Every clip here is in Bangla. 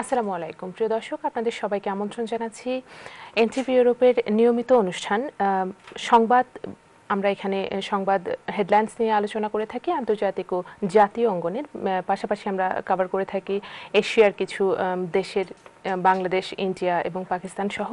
আসসালামু আলাইকুম। প্রিয় দর্শক আপনাদের সবাইকে আমন্ত্রণ জানাচ্ছি এনটিভি ইউরোপের নিয়মিত অনুষ্ঠান সংবাদ আমরা এখানে সংবাদ হেডলাইন্স নিয়ে আলোচনা করে থাকি, আন্তর্জাতিক ও জাতীয় অঙ্গনের পাশাপাশি আমরা কভার করে থাকি এশিয়ার কিছু দেশের বাংলাদেশ, ইন্ডিয়া এবং পাকিস্তান সহ,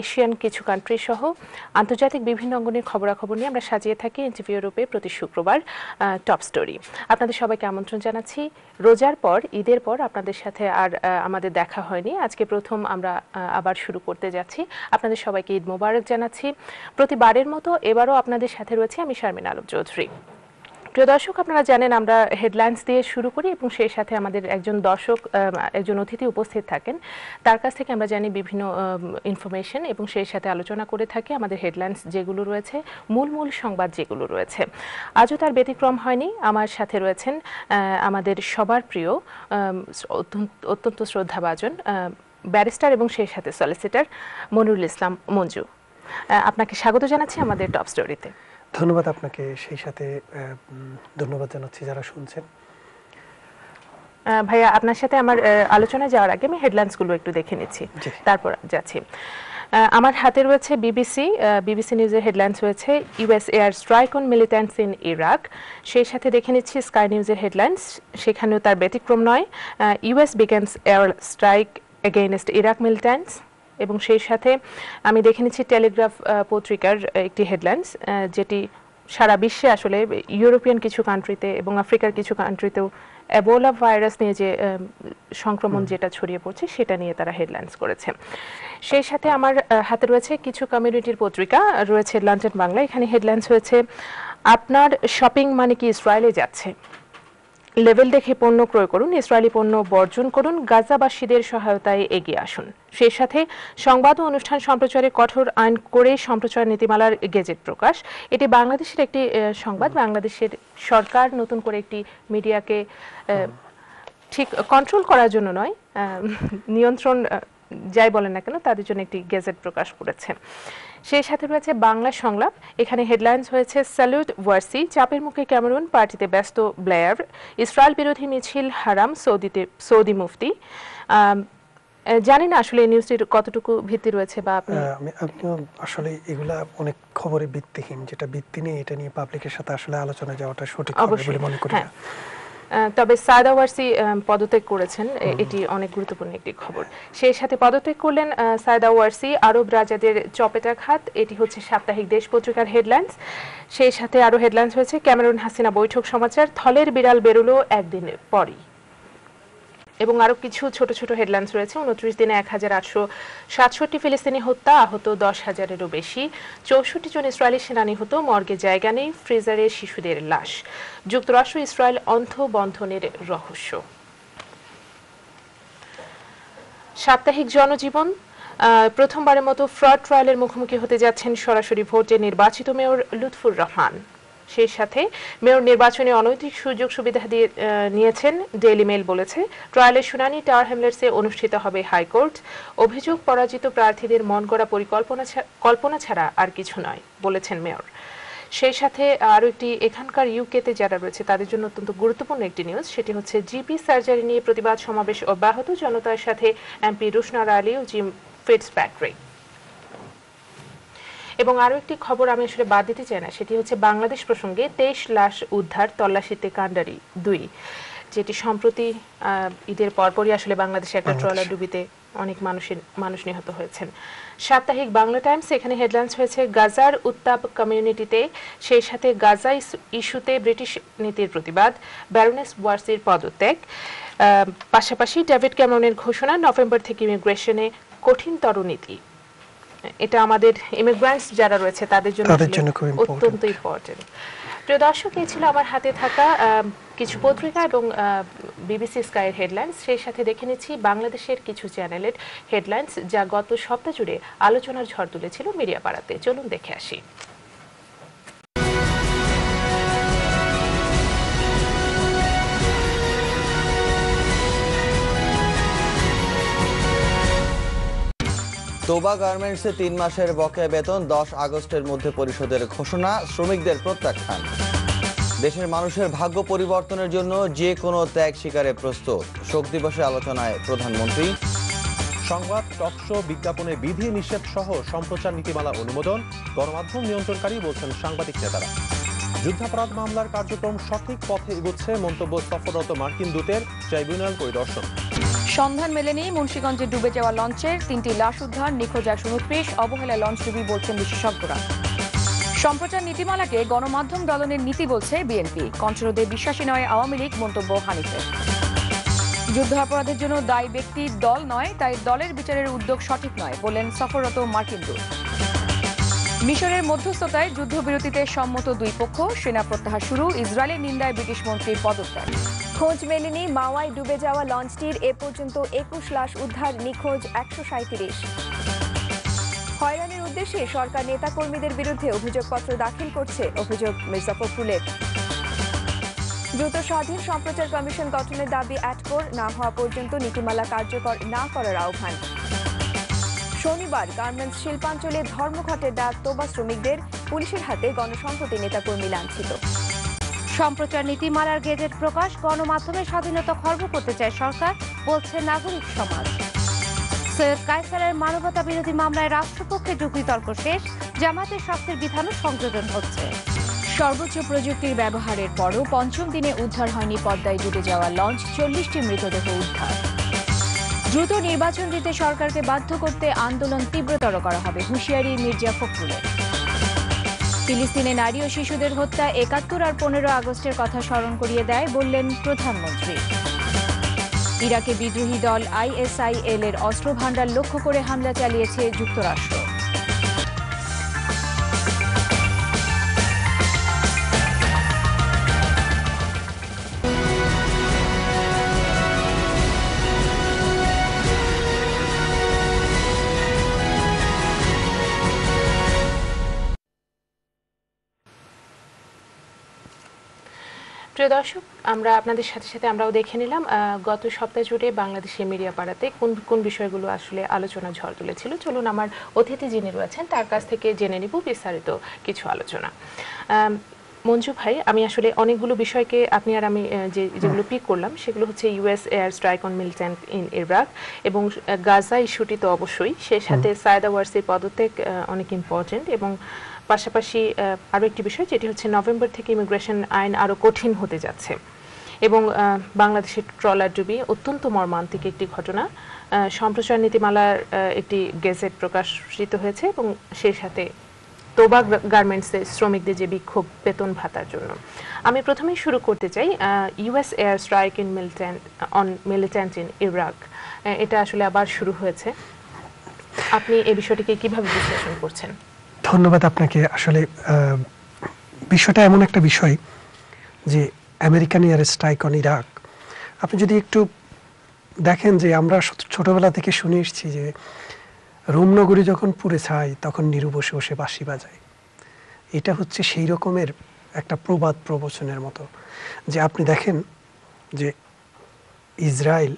এশিয়ান কিছু কান্ট্রি সহ, আন্তর্জাতিক বিভিন্ন অঙ্গনের খবরাখবর নিয়ে আমরা সাজিয়ে থাকি ইন্টারভিউ রূপে প্রতি শুক্রবার টপ স্টোরি আপনাদের সবাইকে আমন্ত্রণ জানাচ্ছি। রোজার পর, ঈদের পর আপনাদের সাথে আর আমাদের দেখা হয়নি। আজকে প্রথম আমরা আবার শুরু করতে যাচ্ছি। আপনাদের সবাইকে ঈদ মোবারক জানাচ্ছি। প্রতিবারের মতো এবারও আপনাদের সাথে রয়েছে আমি শারমিন আলম চৌধুরী। প্রিয় দর্শক, আপনারা জানেন আমরা হেডলাইন্স দিয়ে শুরু করি এবং সেই সাথে আমাদের একজন দর্শক একজন অতিথি উপস্থিত থাকেন। তার কাছ থেকে আমরা জানি বিভিন্ন ইনফরমেশন এবং সেই সাথে আলোচনা করে থাকি আমাদের হেডলাইন্স যেগুলো রয়েছে, মূল মূল সংবাদ যেগুলো রয়েছে। আজও তার ব্যতিক্রম হয়নি। আমার সাথে রয়েছেন আমাদের সবার প্রিয় অত্যন্ত- শ্রদ্ধাভাজন ব্যারিস্টার এবং সেই সাথে সলিসিটার মনিরুল ইসলাম মঞ্জু। আপনাকে স্বাগত জানাচ্ছি আমাদের টপ স্টোরিতে। ধন্যবাদ আপনাকে সেই সাথে ধন্যবাদ জানাচ্ছি যারা শুনছেন। ভাইয়া আপনার সাথে আমার আহ, আলোচনায় যাওয়ার আগে আমি হেডলাইন্সগুলো একটু দেখে নিচ্ছি। তারপর যাচ্ছি। আমার হাতে রয়েছে বিবিসি বিবিসি নিউজের হেডলাইন্স রয়েছে US air strike on militants in Iraq. সেই সাথে দেখে নিচ্ছি স্কাই নিউজের হেডলাইন্স সেখানেও তার ব্যতিক্রম নয়। US begins air strike against Iraq militants. এবং সেই সাথে আমি দেখে নিচ্ছি টেলিগ্রাফ পত্রিকার একটি হেডলাইন্স যেটি সারা বিশ্বে আসলে ইউরোপিয়ান কিছু কান্ট্রিতে এবং আফ্রিকার কিছু কান্ট্রিতেও অ্যাবোলা ভাইরাস নিয়ে যে সংক্রমণ যেটা ছড়িয়ে পড়ছে সেটা নিয়ে তারা হেডলাইন্স করেছে। সেই সাথে আমার হাতে রয়েছে কিছু কমিউনিটির পত্রিকা রয়েছে লন্ডন বাংলা এখানে হেডলাইন্স হয়েছে আপনার শপিং মানে কি ইসরায়েলে যাচ্ছে? লেভেল দেখে পণ্য ক্রয় করুন, ইসরায়েলি পণ্য বর্জন করুন, গাজাবাসীদের সহায়তায় এগিয়ে আসুন। সেই সাথে সংবাদ ও অনুষ্ঠান সম্প্রচারে কঠোর আইন করে সম্প্রচার নীতিমালার গেজেট প্রকাশ। এটি বাংলাদেশের একটি সংবাদ। বাংলাদেশের সরকার নতুন করে একটি মিডিয়াকে ঠিক কন্ট্রোল করার জন্য নয় নিয়ন্ত্রণ যাই বলেন না কেন তাদের জন্য একটি গেজেট প্রকাশ করেছে। সেই সাথে রয়েছে বাংলা সংলাপ। এখানে হেডলাইন্স হয়েছে স্যালুট ওয়ার্সি চাপের মুখে ক্যামেরুন পার্টিতে ব্যস্ত ব্লেয়ার ইসরায়েল বিরোধী মিছিল হারাম সৌদিতে সৌদি মুফতি। জানি না আসলে নিউজটির কতটুকু ভিত্তি রয়েছে বা আপনি আপনিও আসলে এগুলা অনেক খবরে ভিত্তিহীন। যেটা ভিত্তি নেই এটা নিয়ে পাবলিকের সাথে আসলে আলোচনা যাওয়াটা সঠিক হবে বলে মনে করি হ্যাঁ না। আহ, তবে সায়দা ওয়ারসি পদত্যাগ করেছেন। এটি অনেক গুরুত্বপূর্ণ একটি খবর। সেই সাথে পদত্যাগ করলেন সায়দা ওয়ারসি আরব রাজাদের চপেটাঘাত। এটি হচ্ছে সাপ্তাহিক দেশ পত্রিকার হেডলাইন্স। সেই সাথে আরও হেডলাইন্স হয়েছে ক্যামেরুন হাসিনা বৈঠক সমাচার। থলের বিড়াল বেরোলো একদিন পরই। এবং আরও কিছু ছোট ছোট হেডলাইন্স রয়েছে। উনত্রিশ দিনে এক হাজার আটশো সাতষট্টি ফিলিস্তিনি হত্যা, আহত দশ হাজারেরও বেশি। চৌষট্টি জন ইসরায়েলি সেনা নিহত মর্গে জায়গা নেই, ফ্রিজারে শিশুদের লাশ। যুক্তরাষ্ট্র, ইসরায়েল অন্থবন্ধনের রহস্য। সাপ্তাহিক জনজীবন প্রথমবারের মতো ফ্রড ট্রায়ালের মুখোমুখি হতে যাচ্ছেন সরাসরি ভোটে নির্বাচিত মেয়র লুৎফুর রহমান। সেই সাথে মেয়র নির্বাচনে অনৈতিক সুযোগ সুবিধা দিয়ে নিয়েছেন ডেইলি মেল বলেছে। ট্রায়ালের শুনানি টাওয়ার হ্যামলেটসে অনুষ্ঠিত হবে হাইকোর্ট। অভিযোগ পরাজিত প্রার্থীদের মন গড়া পরিকল্পনা কল্পনা ছাড়া আর কিছু নয়, বলেছেন মেয়র। সেই সাথে আরও একটি এখানকার ইউকেতে যারা রয়েছে, তাদের জন্য অত্যন্ত গুরুত্বপূর্ণ একটি নিউজ, সেটি হচ্ছে জিপি সার্জারি নিয়ে প্রতিবাদ সমাবেশ অব্যাহত। জনতার সাথে এমপি রুশনার আলী ও জিম ফিটস ব্যাটরি এবং আরও একটি খবর আমি আসলে বাদ দিতে চাই না সেটি হচ্ছে বাংলাদেশ প্রসঙ্গে তেইশ লাশ উদ্ধার তল্লাশিতে কান্ডারি দুই যেটি সম্প্রতি আহ, ঈদের পরপরই আসলে বাংলাদেশে একটা ট্রলার ডুবিতে অনেক মানুষের মানুষ নিহত হয়েছেন। সাপ্তাহিক বাংলা টাইমস এখানে হেডলাইন্স হয়েছে গাজার উত্তাপ কমিউনিটিতে সেই সাথে গাজা ইস্যুতে ব্রিটিশ নীতির প্রতিবাদ ব্যারোনেস ওয়ার্সির পদত্যাগ পাশাপাশি ডেভিড ক্যামেরনের ঘোষণা নভেম্বর থেকে ইমিগ্রেশনে কঠিনতর নীতি। এটা আমাদের ইমিগ্রান্টস যারা রয়েছে তাদের জন্য। অত্যন্ত ইম্পর্টেন্ট প্রিয় দর্শক এই ছিল আমার হাতে থাকা কিছু পত্রিকা এবং বিবিসি স্কাইয়ের হেডলাইন্স। সেই সাথে দেখে নিচ্ছি বাংলাদেশের কিছু চ্যানেলের হেডলাইন্স যা গত সপ্তাহ জুড়ে আলোচনার ঝড় তুলেছিল মিডিয়া পাড়াতে চলুন দেখে আসি। তোবা গার্মেন্টসে তিন মাসের বকেয়া বেতন, দশ আগস্টের মধ্যে পরিশোধের ঘোষণা, শ্রমিকদের প্রত্যাখ্যান। দেশের মানুষের ভাগ্য পরিবর্তনের জন্য যে কোনো ত্যাগ শিকারে প্রস্তুত। শোক দিবসে আলোচনায় প্রধানমন্ত্রী। সংবাদ টকশো বিজ্ঞাপনে বিধি নিষেধ সহ সম্প্রচার নীতিমালা অনুমোদন, গণমাধ্যম নিয়ন্ত্রণকারী বলছেন সাংবাদিক নেতারা। যুদ্ধাপরাধ মামলার কার্যক্রম সঠিক পথে এগোচ্ছে মন্তব্য সফররত মার্কিন দূতের ট্রাইব্যুনাল পরিদর্শন। সন্ধান মেলেনি। মুন্সিগঞ্জে ডুবে যাওয়া লঞ্চের তিনটি লাশ উদ্ধার, নিখোঁজ একশো উনত্রিশ। অবহেলা লঞ্চ ডুবি বলছেন বিশেষজ্ঞরা। সম্প্রচার নীতিমালাকে গণমাধ্যম দলনের নীতি বলছে বিএনপি। কণ্ঠরোধে বিশ্বাসী নয় আওয়ামী লীগ, মন্তব্য হানিফের। যুদ্ধাপরাধের জন্য দায়ী ব্যক্তি দল নয়, তাই দলের বিচারের উদ্যোগ সঠিক নয়, বললেন সফররত মার্কিন দূত। মিশরের মধ্যস্থতায় যুদ্ধবিরতিতে সম্মত দুই পক্ষ, সেনা প্রত্যাহার শুরু, ইসরায়েলের নিন্দায় ব্রিটিশ মন্ত্রীর পদত্যাগ। খোঁজ মেলেনি, মাওয়ায় ডুবে যাওয়া লঞ্চটির এ পর্যন্ত একুশ লাশ উদ্ধার, নিখোঁজ একশো সাঁত্রিশ হয়রানির উদ্দেশ্যে সরকার নেতাকর্মীদের বিরুদ্ধে অভিযোগপত্র দাখিল করছে অভিযোগ মির্জা ফখরুলের দ্রুত স্বাধীন সম্প্রচার কমিশন গঠনের দাবি অ্যাটকোর না হওয়া পর্যন্ত নীতিমালা কার্যকর না করার আহ্বান। শনিবার গার্মেন্টস শিল্পাঞ্চলে ধর্মঘটের ডাক তোবা শ্রমিকদের পুলিশের হাতে গণসংহতি নেতাকর্মী লাঞ্ছিত। সম্প্রচার নীতিমালার গেজেট প্রকাশ গণমাধ্যমের স্বাধীনতা খর্ব করতে চায় সরকার, বলছে নাগরিক সমাজ। সৈয়দ কায়সারের মানবতা বিরোধী মামলায় রাষ্ট্রপক্ষে যুক্তিতর্ক শেষ জামাতের শাস্তির বিধানও সংযোজন হচ্ছে। সর্বোচ্চ প্রযুক্তির ব্যবহারের পরও পঞ্চম দিনে উদ্ধার হয়নি পদ্মায় ডুবে যাওয়া লঞ্চ, চল্লিশটি মৃতদেহ উদ্ধার। দ্রুত নির্বাচন দিতে সরকারকে বাধ্য করতে আন্দোলন তীব্রতর করা হবে, হুঁশিয়ারি মির্জা ফখরুলের। ফিলিস্তিনে নারী ও শিশুদের হত্যা একাত্তর আর পনেরো আগস্টের কথা স্মরণ করিয়ে দেয়, বললেন প্রধানমন্ত্রী। ইরাকে বিদ্রোহী দল আইএসআইএল এর অস্ত্র ভাণ্ডার লক্ষ্য করে হামলা চালিয়েছে যুক্তরাষ্ট্র। প্রিয় দর্শক আমরা আপনাদের সাথে সাথে আমরাও দেখে নিলাম গত সপ্তাহ জুড়ে বাংলাদেশের মিডিয়া পাড়াতে কোন কোন বিষয়গুলো আসলে আলোচনা ঝড় তুলেছিল। চলুন আমার অতিথি যিনি রয়েছেন তার কাছ থেকে জেনে নিব বিস্তারিত কিছু আলোচনা। মঞ্জু ভাই আমি আসলে অনেকগুলো বিষয়কে আপনি আর আমি যে যেগুলো পিক করলাম সেগুলো হচ্ছে US air strike on militant in Iraq এবং গাজা ইস্যুটি তো অবশ্যই সেই সাথে সায়দা ওয়ার্সির পদত্যাগ অনেক ইম্পর্টেন্ট এবং পাশাপাশি আরও একটি বিষয় যেটি হচ্ছে নভেম্বর থেকে ইমিগ্রেশন আইন আরও কঠিন হতে যাচ্ছে। এবং বাংলাদেশের ট্রলার ডুবি অত্যন্ত মর্মান্তিক একটি ঘটনা। সম্প্রচার নীতিমালার একটি গেজেট প্রকাশিত হয়েছে এবং সেই সাথে তোবা গার্মেন্টসে শ্রমিকদের যে বিক্ষোভ বেতন ভাতার জন্য। আমি প্রথমেই শুরু করতে চাই US air strike in militant on militant in Iraq এটা আসলে আবার শুরু হয়েছে। আপনি এই বিষয়টিকে কীভাবে বিশ্লেষণ করছেন? ধন্যবাদ আপনাকে। আসলে বিষয়টা এমন একটা বিষয় যে American air strike on Iraq. আপনি যদি একটু দেখেন যে আমরা ছোট- ছোটবেলা থেকে শুনে এসেছি যে রোমনগরী যখন পুড়ে ছাই, তখন নিরু বসে বসে বাঁশি বাজায়। এটা হচ্ছে সেই রকমের একটা প্রবাদ প্রবচনের মতো। যে আপনি দেখেন যে ইসরায়েল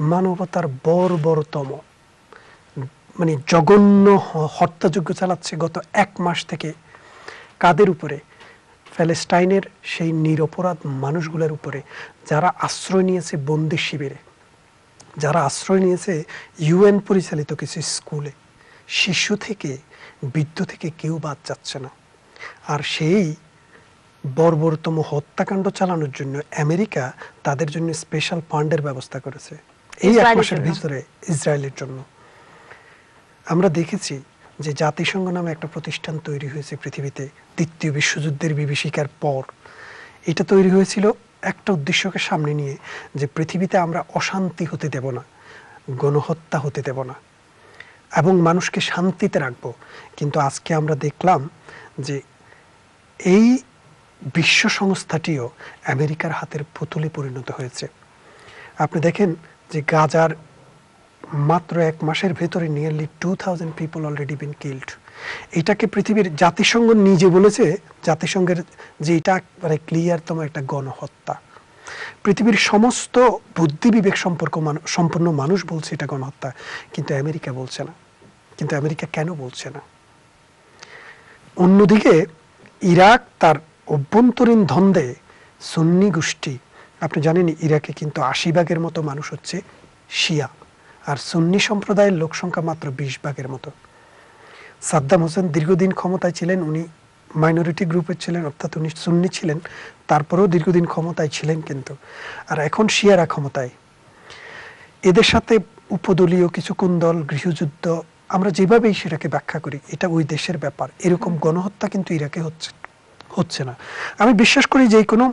মানবতার বর্বরতম মানে জঘন্য হত্যাযজ্ঞ চালাচ্ছে গত এক মাস থেকে। কাদের উপরে? প্যালেস্টাইনের সেই নিরপরাধ মানুষগুলোর উপরে যারা আশ্রয় নিয়েছে বন্দি শিবিরে। যারা আশ্রয় নিয়েছে ইউএন পরিচালিত কিছু স্কুলে। শিশু থেকে বৃদ্ধ থেকে কেউ বাদ যাচ্ছে না। আর সেই বর্বরতম হত্যাকাণ্ড চালানোর জন্য আমেরিকা তাদের জন্য স্পেশাল ফান্ডের ব্যবস্থা করেছে। এই এক মাসের ভিতরে ইসরায়েলের জন্য। আমরা দেখেছি যে জাতিসংঘ নামে একটা প্রতিষ্ঠান তৈরি হয়েছে পৃথিবীতে, দ্বিতীয় বিশ্বযুদ্ধের বিভীষিকার পর। এটা তৈরি হয়েছিল একটা উদ্দেশ্যকে সামনে নিয়ে যে পৃথিবীতে আমরা অশান্তি হতে দেব না, গণহত্যা হতে দেব না, এবং মানুষকে শান্তিতে রাখব। কিন্তু আজকে আমরা দেখলাম যে এই বিশ্ব সংস্থাটিও আমেরিকার হাতের পুতুলে পরিণত হয়েছে। আপনি দেখেন যে গাজার মাত্র এক মাসের ভেতরে nearly two thousand people already been killed এটাকে পৃথিবীর জাতিসংঘ নিজে বলেছে, জাতিসংঘের যে এটা মানে ক্লিয়ারতম একটা গণহত্যা। পৃথিবীর সমস্ত বুদ্ধি বিবেক সম্পর্ক সম্পন্ন মানুষ বলছে এটা গণহত্যা, কিন্তু আমেরিকা বলছে না। কিন্তু আমেরিকা কেন বলছে না? অন্যদিকে, ইরাক তার অভ্যন্তরীণ ধন্দে সুন্নি গোষ্ঠী, আপনি জানেন ইরাকে কিন্তু আশি ভাগের মতো মানুষ হচ্ছে শিয়া। আর সুন্নি সম্প্রদায়ের লোক সংখ্যা মাত্র বিশ ভাগের মতো। সাদ্দাম হোসেন দীর্ঘদিন ক্ষমতায় ছিলেন, উনি মাইনরিটি গ্রুপের ছিলেন, অর্থাৎ উনি সুন্নি ছিলেন, তারপরেও দীর্ঘদিন ক্ষমতায় ছিলেন কিন্তু। আর এখন শিয়ারা ক্ষমতায়। এদের সাথে উপদলীয় কিছু কুন্দল, গৃহযুদ্ধ, আমরা যেভাবেই সেটাকে ব্যাখ্যা করি, এটা ওই দেশের ব্যাপার। এরকম গণহত্যা কিন্তু ইরাকে হচ্ছে হচ্ছে না। আমি বিশ্বাস করি যে কোনো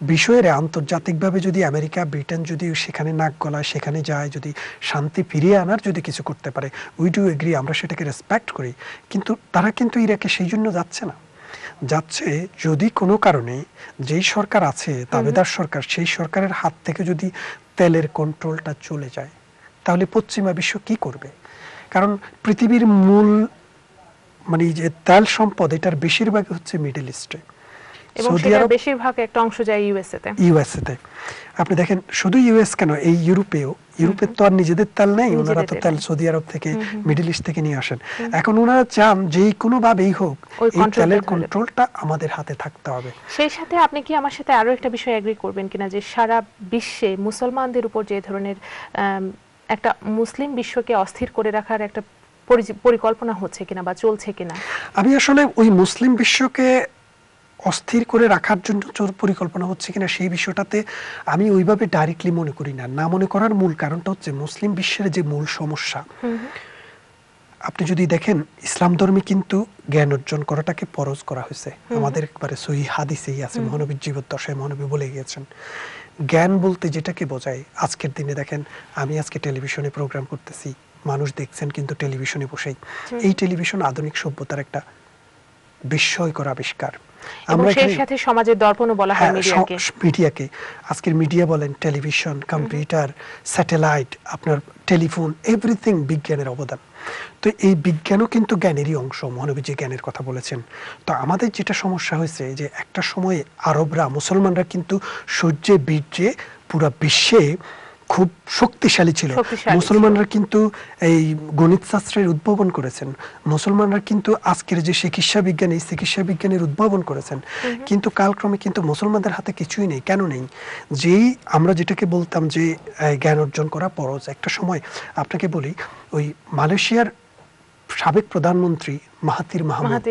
বিষয়ের আন্তর্জাতিকভাবে যদি আমেরিকা ব্রিটেন যদি সেখানে নাক গলায় সেখানে যায় যদি শান্তি ফিরিয়ে আনার যদি কিছু করতে পারে উই ডু এগ্রি আমরা সেটাকে রেসপেক্ট করি কিন্তু তারা কিন্তু ইরাকে সেই জন্য যাচ্ছে না। যাচ্ছে যদি কোনো কারণে যেই সরকার আছে দাবেদার সরকার সেই সরকারের হাত থেকে যদি তেলের কন্ট্রোলটা চলে যায় তাহলে পশ্চিমা বিশ্ব কি করবে? কারণ পৃথিবীর মূল মানে যে তেল সম্পদ এটার বেশিরভাগ হচ্ছে মিডল ইস্টে এবং আরব বেশিরভাগ একটা অংশ যায় ইউএসএ তে ইউএসএ তে আপনি দেখেন শুধু ইউএস কেন এই ইউরোপেও ইউরোপের তো আর নিজেদের তেল নেই ওনারা তো তেল সৌদি আরব থেকে মিডল ইস্ট থেকে নিয়ে আসেন। এখন ওনারা চান যে কোনো ভাবেই হোক এই তেলের কন্ট্রোলটা আমাদের হাতে থাকতে হবে। সেই সাথে আপনি কি আমার সাথে আরও একটা বিষয় এগ্রি করবেন কিনা যে সারা বিশ্বে মুসলমানদের উপর যে ধরনের একটা মুসলিম বিশ্বকে অস্থির করে রাখার একটা পরিকল্পনা হচ্ছে কিনা বা চলছে কিনা? আমি আসলে ওই মুসলিম বিশ্বকে অস্থির করে রাখার জন্য চোর পরিকল্পনা হচ্ছে কিনা সেই বিষয়টাতে আমি ওইভাবে ডাইরেক্টলি মনে করি না। না মনে করার মূল কারণটা হচ্ছে মুসলিম বিশ্বের যে মূল সমস্যা। আপনি যদি দেখেন ইসলাম ধর্মে কিন্তু জ্ঞান অর্জন করাটাকে পরজ করা হয়েছে। আমাদের একবারে সহি হাদিসেই আছে মহানবীর জীবদ্দশায় মহানবী বলে গিয়েছেন। জ্ঞান বলতে যেটাকে বোঝায় আজকের দিনে দেখেন আমি আজকে টেলিভিশনে প্রোগ্রাম করতেছি মানুষ দেখছেন কিন্তু টেলিভিশনে বসেই। এই টেলিভিশন আধুনিক সভ্যতার একটা বিস্ময়কর আবিষ্কার। এবং সেই সাথে সমাজের দর্পণও বলা হয় হ্যাঁ, মিডিয়াকে। মিডিয়াকে। আজকের মিডিয়া বলেন টেলিভিশন কম্পিউটার স্যাটেলাইট আপনার টেলিফোন এভরিথিং বিজ্ঞানের অবদান। তো এই বিজ্ঞানও কিন্তু জ্ঞানেরই অংশ মহানবী যে জ্ঞানের কথা বলেছেন। তো আমাদের যেটা সমস্যা হয়েছে যে একটা সময় আরবরা মুসলমানরা কিন্তু সূর্যে বীর্যে পুরো বিশ্বে খুব শক্তিশালী ছিল। মুসলমানরা কিন্তু এই গণিত শাস্ত্রের উদ্ভাবন করেছেন। মুসলমানরা কিন্তু আজকের যে চিকিৎসা বিজ্ঞান এই চিকিৎসা বিজ্ঞানের উদ্ভাবন করেছেন। কিন্তু কালক্রমে কিন্তু মুসলমানদের হাতে কিছুই নেই কেন নেই? যেই আমরা যেটাকে বলতাম যে জ্ঞান অর্জন করা পরজ। একটা সময় আপনাকে বলি ওই মালয়েশিয়ার সাবেক প্রধানমন্ত্রী মাহাতির মাহমুদ।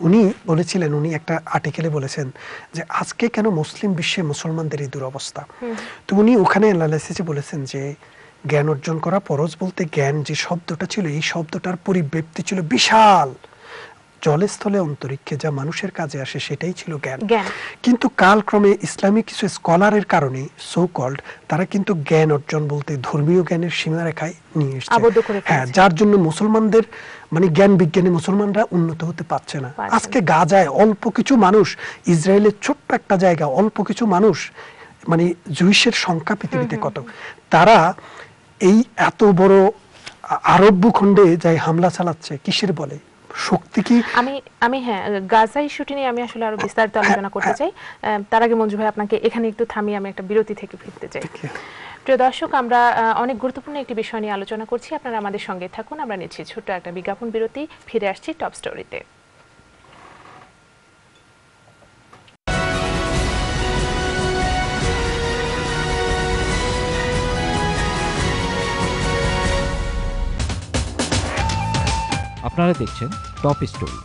উনি বলেছিলেন উনি একটা আর্টিকেলে বলেছেন যে আজকে কেন মুসলিম বিশ্বে মুসলমানদের এই দুরবস্থা? তো উনি ওখানে অ্যানালাইসিসে বলেছেন যে জ্ঞান অর্জন করা পরজ বলতে জ্ঞান যে শব্দটা ছিল এই শব্দটার পরিব্যাপ্তি ছিল বিশাল। জলস্থলে অন্তরিক্ষে যা মানুষের কাজে আসে সেটাই ছিল জ্ঞান। কিন্তু কালক্রমে ইসলামিক কিছু স্কলারের কারণে সো কল্ড তারা কিন্তু জ্ঞান অর্জন বলতে ধর্মীয় জ্ঞানের সীমারেখায় নিয়ে এসেছে। হ্যাঁ যার জন্য মুসলমানদের মানে জ্ঞান বিজ্ঞানী মুসলমানরা উন্নত হতে পারছে না। আজকে গাজায় অল্প কিছু মানুষ ইসরায়েলের ছোট্ট একটা জায়গা অল্প কিছু মানুষ মানে জুইসের সংখ্যা পৃথিবীতে কত? তারা এই এত বড় আরব ভূখণ্ডে যাই হামলা চালাচ্ছে কিসের বলে? শক্তি কি? আমি আমি হ্যাঁ গাজা ইস্যুটি নিয়ে আমি আসলে আরও বিস্তারিত আলোচনা করতে চাই। তার আগে মঞ্জু ভাই আপনাকে এখানে একটু থামিয়ে আমি একটা বিরতি থেকে ফিরতে চাই। প্রিয় দর্শক আমরা অনেক গুরুত্বপূর্ণ একটি বিষয় নিয়ে আলোচনা করছি। আপনারা আমাদের সঙ্গে থাকুন আমরা নিচ্ছি ছোট্ট একটা বিজ্ঞাপন বিরতি। ফিরে আসছি টপ স্টোরিতে। আপনারা দেখছেন টপ স্টোরি।